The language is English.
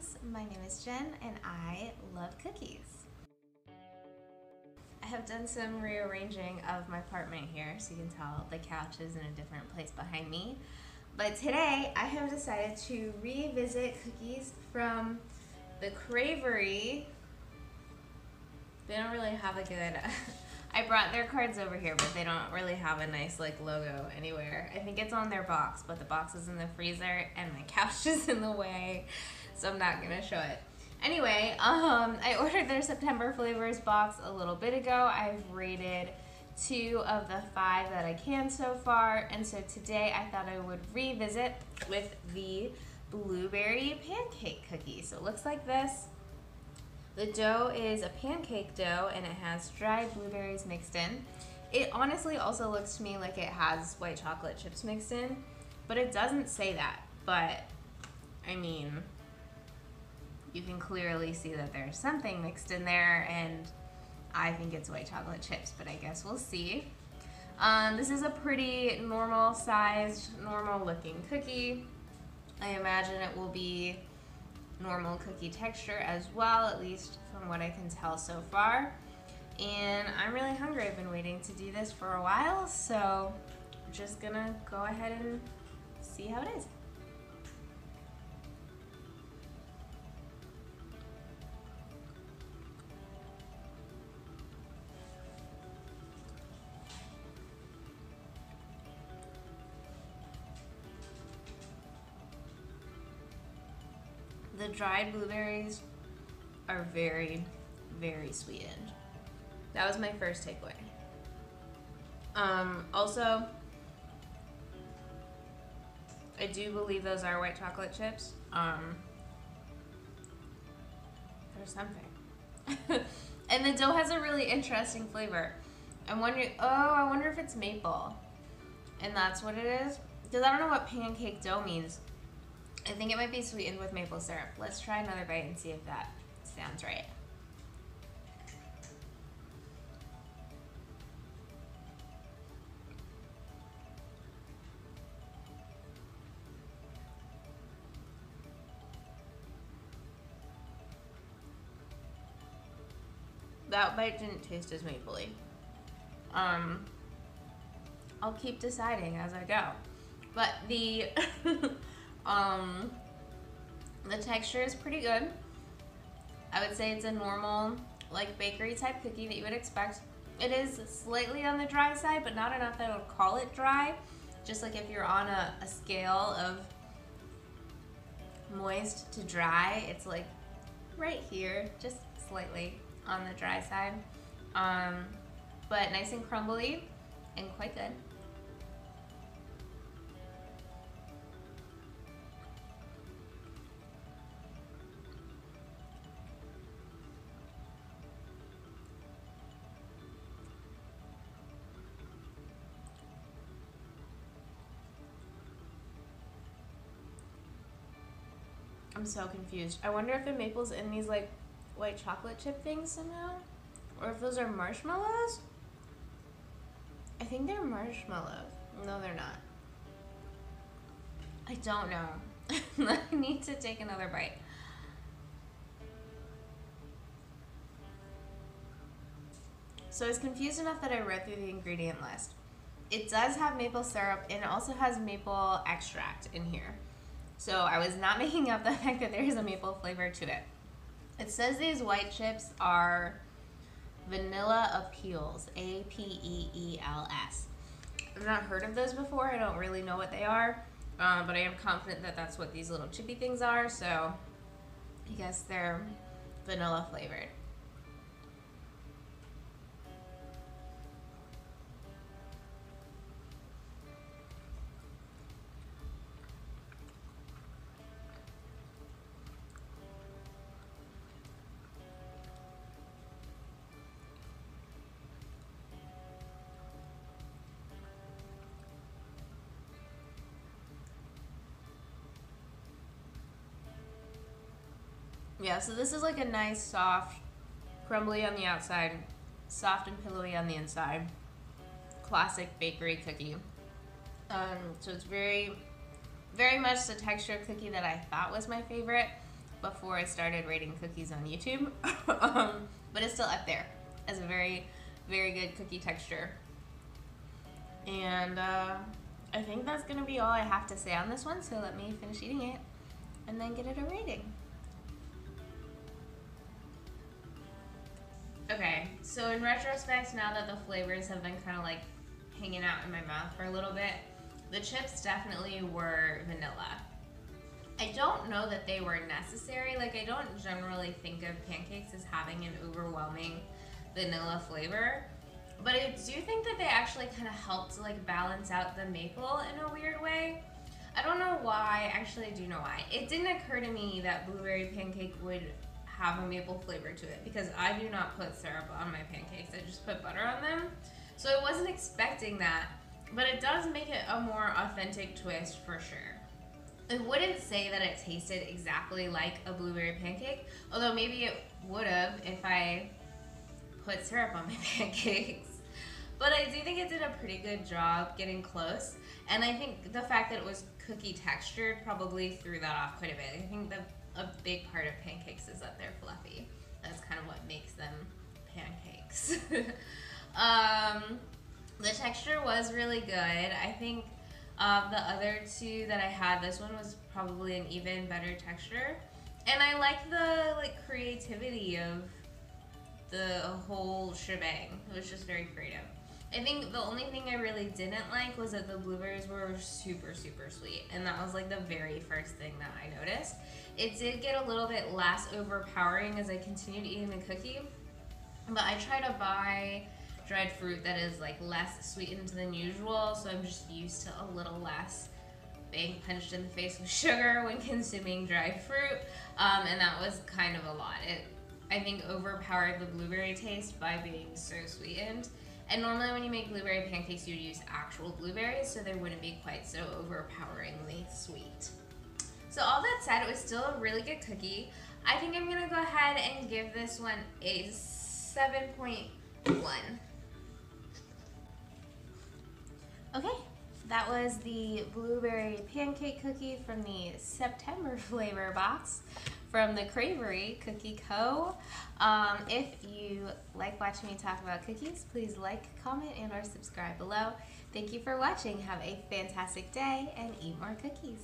friends. My name is Jen and I love cookies. I have done some rearranging of my apartment here so you can tell the couch is in a different place behind me. But today I have decided to revisit cookies from the Cravory. They don't really have a good I brought their cards over here, but they don't really have a nice like logo anywhere. I think it's on their box, but the box is in the freezer and my couch is in the way, so I'm not gonna show it. Anyway, um, I ordered their September flavors box a little bit ago. I've rated two of the five that I can so far, and so today I thought I would revisit with the blueberry pancake cookie. So it looks like this. The dough is a pancake dough and it has dried blueberries mixed in. It honestly also looks to me like it has white chocolate chips mixed in, but it doesn't say that. But I mean, you can clearly see that there's something mixed in there and I think it's white chocolate chips, but I guess we'll see. Um, this is a pretty normal sized, normal looking cookie. I imagine it will be normal cookie texture as well, at least from what I can tell so far. And I'm really hungry. I've been waiting to do this for a while, so I'm just gonna go ahead and see how it is. The dried blueberries are very, very sweetened. That was my first takeaway. Um, also, I do believe those are white chocolate chips. Um, there's something. and the dough has a really interesting flavor. I'm wondering, oh, I wonder if it's maple. And that's what it is. Because I don't know what pancake dough means. I think it might be sweetened with maple syrup. Let's try another bite and see if that sounds right. That bite didn't taste as mapley. Um, I'll keep deciding as I go. But the Um, the texture is pretty good. I would say it's a normal, like bakery type cookie that you would expect. It is slightly on the dry side, but not enough that I would call it dry. Just like if you're on a, a scale of moist to dry, it's like right here, just slightly on the dry side. Um, but nice and crumbly and quite good. I'm so confused. I wonder if the maple's in these like white chocolate chip things somehow? Or if those are marshmallows? I think they're marshmallows. No, they're not. I don't know. I need to take another bite. So I was confused enough that I read through the ingredient list. It does have maple syrup and it also has maple extract in here. So I was not making up the fact that there is a maple flavor to it. It says these white chips are vanilla apeels, A-P-E-E-L-S. I've not heard of those before. I don't really know what they are, um, but I am confident that that's what these little chippy things are. So I guess they're vanilla flavored. Yeah, so this is like a nice, soft, crumbly on the outside, soft and pillowy on the inside. Classic bakery cookie. Um, so it's very, very much the texture of cookie that I thought was my favorite. before I started rating cookies on YouTube, um, but it's still up there as a very, very good cookie texture. And uh, I think that's gonna be all I have to say on this one, so let me finish eating it and then get it a rating. Okay, so in retrospect, now that the flavors have been kind of like hanging out in my mouth for a little bit, the chips definitely were vanilla. I don't know that they were necessary. Like, I don't generally think of pancakes as having an overwhelming vanilla flavor. But I do think that they actually kind of helped like balance out the maple in a weird way. I don't know why, actually I do know why. It didn't occur to me that blueberry pancake would have a maple flavor to it because I do not put syrup on my pancakes. I just put butter on them. So I wasn't expecting that, but it does make it a more authentic twist for sure. I wouldn't say that it tasted exactly like a blueberry pancake, although maybe it would have if I put syrup on my pancakes. But I do think it did a pretty good job getting close. And I think the fact that it was cookie textured probably threw that off quite a bit. I think the, a big part of pancakes is that they're fluffy. That's kind of what makes them pancakes. um, the texture was really good. I think of the other two that I had, this one was probably an even better texture. And I like the like creativity of the whole shebang. It was just very creative. I think the only thing I really didn't like was that the blueberries were super, super sweet. And that was like the very first thing that I noticed. It did get a little bit less overpowering as I continued eating the cookie. But I try to buy dried fruit that is like less sweetened than usual. So I'm just used to a little less being punched in the face with sugar when consuming dried fruit. Um, and that was kind of a lot. It, I think, overpowered the blueberry taste by being so sweetened. And normally when you make blueberry pancakes, you use actual blueberries, so they wouldn't be quite so overpoweringly sweet. So all that said, it was still a really good cookie. I think I'm gonna go ahead and give this one a 7.1. Okay, that was the blueberry pancake cookie from the September flavor box from the Cravory Cookie Co. Um, if you like watching me talk about cookies, please like, comment, and or subscribe below. Thank you for watching. Have a fantastic day and eat more cookies.